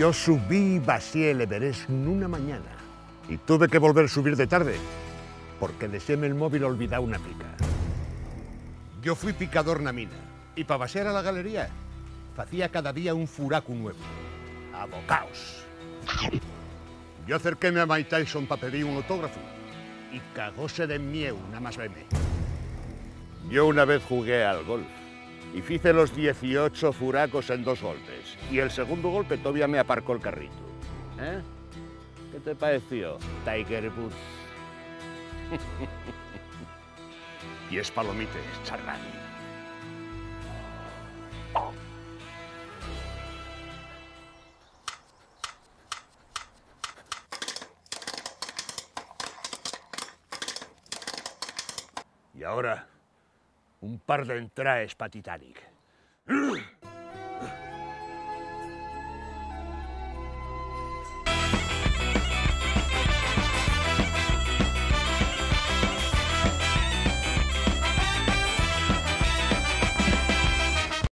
Yo subí y el Everest en una mañana. Y tuve que volver a subir de tarde, porque dejéme el móvil olvidado una pica. Yo fui picador na mina, y para baixar a la galería, hacía cada día un furaco nuevo. Abocaos. Yo acerquéme a Mike Tyson para pedir un autógrafo, y cagóse de mieu, nada más verme. Yo una vez jugué al golf y hice los 18 furacos en dos golpes. Y el segundo golpe todavía me aparcó el carrito. ¿Eh? ¿Qué te pareció, Tiger Woods? y es palomite, charrán. Y ahora, un par de entraes para Titanic.